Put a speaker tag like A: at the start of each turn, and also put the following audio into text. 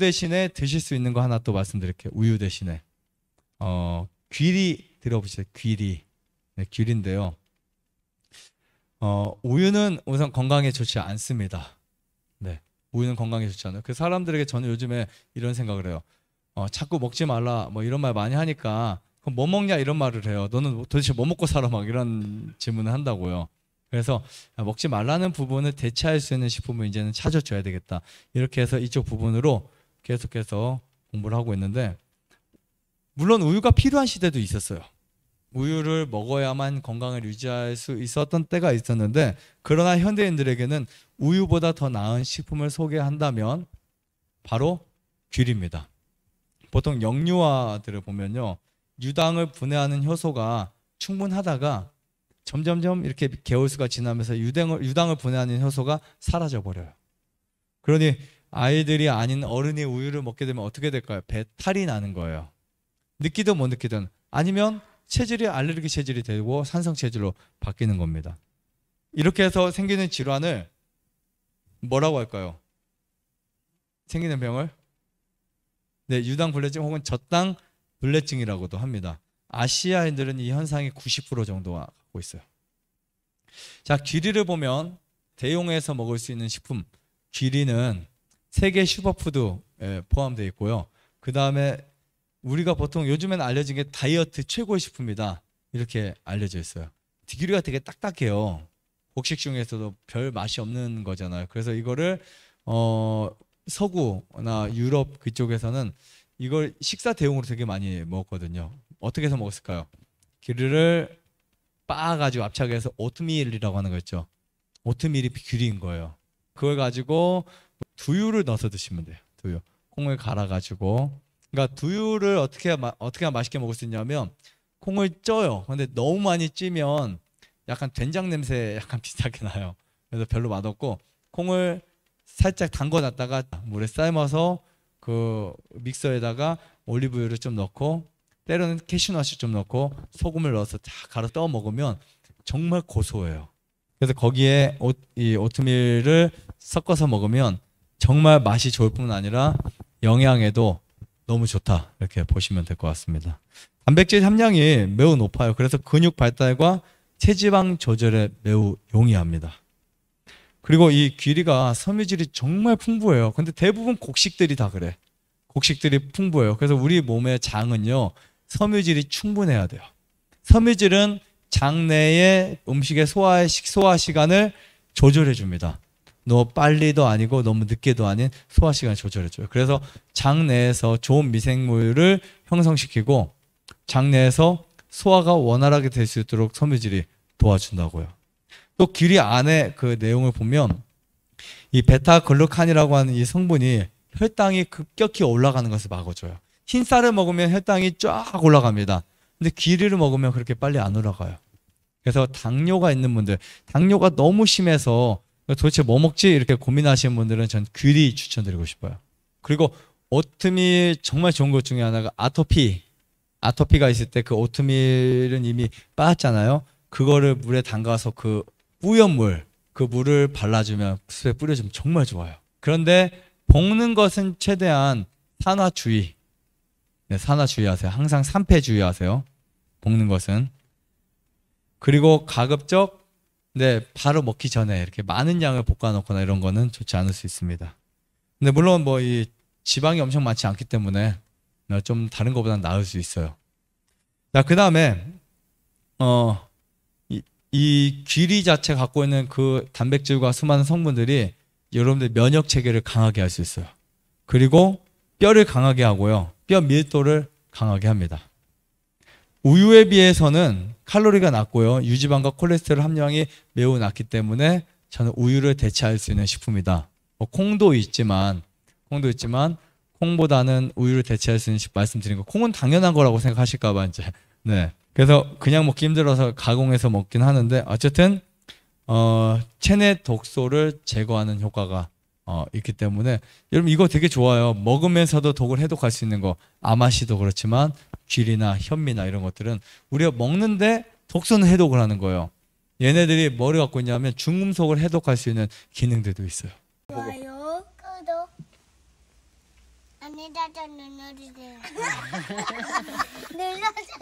A: 대신에 드실 수 있는 거 하나 또 말씀드릴게요. 우유 대신에 어, 귀리 들어보세요. 귀리. 네, 귀리인데요. 어, 우유는 우선 건강에 좋지 않습니다. 네. 우유는 건강에 좋지 않아요. 그 사람들에게 저는 요즘에 이런 생각을 해요. 어, 자꾸 먹지 말라 뭐 이런 말 많이 하니까 그럼 뭐 먹냐 이런 말을 해요. 너는 도대체 뭐 먹고 살아 막 이런 질문을 한다고요. 그래서 먹지 말라는 부분을 대체할 수 있는 식품을 이제는 찾아줘야 되겠다. 이렇게 해서 이쪽 부분으로 계속해서 공부를 하고 있는데 물론 우유가 필요한 시대도 있었어요. 우유를 먹어야만 건강을 유지할 수 있었던 때가 있었는데 그러나 현대인들에게는 우유보다 더 나은 식품을 소개한다면 바로 귤입니다. 보통 영유아들을 보면요. 유당을 분해하는 효소가 충분하다가 점점점 이렇게 개월수가 지나면서 유당을, 유당을 분해하는 효소가 사라져 버려요. 그러니 아이들이 아닌 어른이 우유를 먹게 되면 어떻게 될까요? 배탈이 나는 거예요. 느끼든 못 느끼든 아니면 체질이 알레르기 체질이 되고 산성 체질로 바뀌는 겁니다. 이렇게 해서 생기는 질환을 뭐라고 할까요? 생기는 병을 네, 유당 불내증 혹은 저당 불내증이라고도 합니다. 아시아인들은 이 현상이 90% 정도가 갖고 있어요. 자, 귀리를 보면 대용해서 먹을 수 있는 식품 귀리는 세계 슈퍼푸드에 포함되어 있고요. 그 다음에 우리가 보통 요즘에는 알려진 게 다이어트 최고의 식품이다 이렇게 알려져 있어요. 귀리가 되게 딱딱해요. 곡식 중에서도 별 맛이 없는 거잖아요. 그래서 이거를 어 서구나 유럽 그쪽에서는 이걸 식사 대용으로 되게 많이 먹었거든요. 어떻게 해서 먹었을까요? 기르를 빻아가지고 압착해서 오트밀이라고 하는 거 있죠. 오트밀이 귤인 거예요. 그걸 가지고 두유를 넣어서 드시면 돼요. 두유. 콩을 갈아 가지고. 그러니까 두유를 어떻게 어떻게 맛있게 먹을 수 있냐면 콩을 쪄요. 근데 너무 많이 찌면 약간 된장 냄새 약간 비슷하게 나요. 그래서 별로 맛없고 콩을 살짝 담궈 놨다가 물에 삶아서 그 믹서에다가 올리브유를 좀 넣고 때로는 캐슈넛을 좀 넣고 소금을 넣어서 다 갈아 떠 먹으면 정말 고소해요. 그래서 거기에 오, 이 오트밀을 섞어서 먹으면 정말 맛이 좋을 뿐 아니라 영양에도 너무 좋다 이렇게 보시면 될 것 같습니다. 단백질 함량이 매우 높아요. 그래서 근육 발달과 체지방 조절에 매우 용이합니다. 그리고 이 귀리가 섬유질이 정말 풍부해요. 근데 대부분 곡식들이 다 그래. 곡식들이 풍부해요. 그래서 우리 몸의 장은요, 섬유질이 충분해야 돼요. 섬유질은 장내의 음식의 소화, 소화 시간을 조절해 줍니다. 너무 빨리도 아니고 너무 늦게도 아닌 소화 시간을 조절해 줘요. 그래서 장 내에서 좋은 미생물을 형성시키고 장 내에서 소화가 원활하게 될 수 있도록 섬유질이 도와준다고요. 또 귀리 안에 그 내용을 보면 이 베타 글루칸이라고 하는 이 성분이 혈당이 급격히 올라가는 것을 막아줘요. 흰 쌀을 먹으면 혈당이 쫙 올라갑니다. 근데 귀리를 먹으면 그렇게 빨리 안 올라가요. 그래서 당뇨가 있는 분들, 당뇨가 너무 심해서 도대체 뭐 먹지 이렇게 고민하시는 분들은 전 귀리 추천드리고 싶어요. 그리고 오트밀 정말 좋은 것 중에 하나가 아토피. 아토피가 있을 때 그 오트밀은 이미 빠졌잖아요. 그거를 물에 담가서 그 뿌연 물, 그 물을 발라주면 숲에 뿌려주면 정말 좋아요. 그런데 볶는 것은 최대한 산화주의. 네, 산화주의하세요. 항상 산패주의하세요. 볶는 것은. 그리고 가급적 네, 바로 먹기 전에 이렇게 많은 양을 볶아 놓거나 이런 거는 좋지 않을 수 있습니다. 근데 물론 뭐 이 지방이 엄청 많지 않기 때문에 좀 다른 것보다는 나을 수 있어요. 자, 그 다음에 어 이, 이 귀리 자체 갖고 있는 그 단백질과 수많은 성분들이 여러분들 면역 체계를 강하게 할 수 있어요. 그리고 뼈를 강하게 하고요. 뼈 밀도를 강하게 합니다. 우유에 비해서는 칼로리가 낮고요. 유지방과 콜레스테롤 함량이 매우 낮기 때문에 저는 우유를 대체할 수 있는 식품이다. 뭐 콩도 있지만 콩도 있지만 콩보다는 우유를 대체할 수 있는 식 말씀드린 거. 콩은 당연한 거라고 생각하실까 봐 이제 네. 그래서 그냥 먹기 힘들어서 가공해서 먹긴 하는데 어쨌든 어, 체내 독소를 제거하는 효과가 어, 있기 때문에 여러분 이거 되게 좋아요. 먹으면서도 독을 해독할 수 있는 거 아마시도 그렇지만 쥐리나 현미나 이런 것들은 우리가 먹는데 독소는 해독을 하는 거예요. 얘네들이 뭐를 갖고 있냐면 중금속을 해독할 수 있는 기능들도 있어요.
B: 좋아요, 구독. 다져 눌러주세요. 눌러주세요.